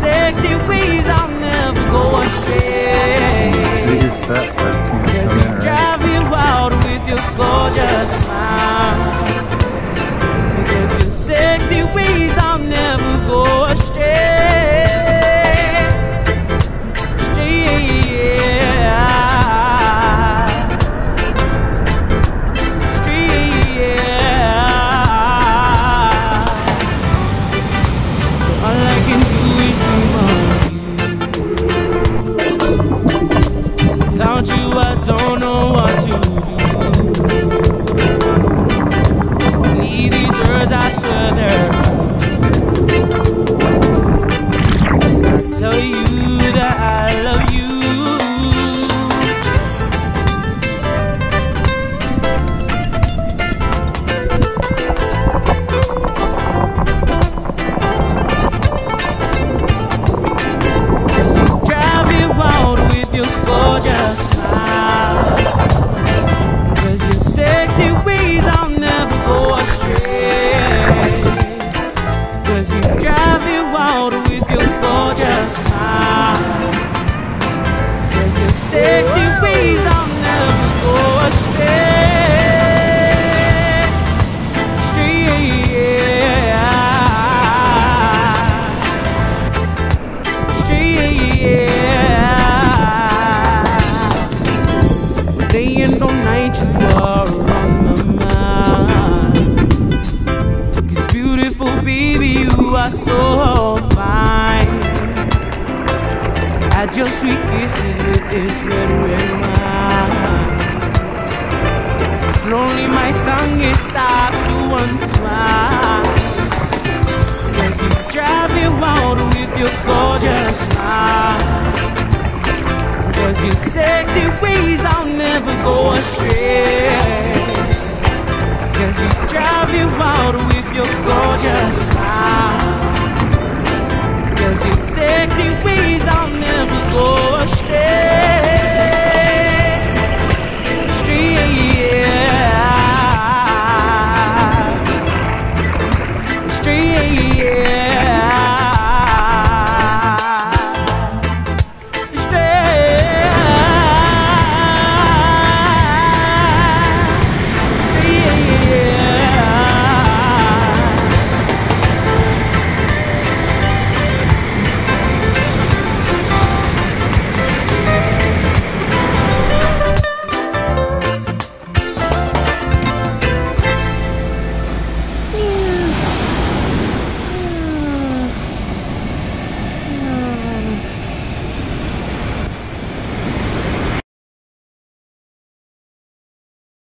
sexy ways, I'll never go astray. You drive me wild with your gorgeous smile. Cause your sexy ways, I'll never go astray. Straight. Day and all night you are you are so fine. I just sweet kisses with this red, wine. Slowly my tongue it starts to untwine. Cause you drive me wild with your gorgeous smile. Cause your sexy ways, I'll never go astray. Cause you drive me wild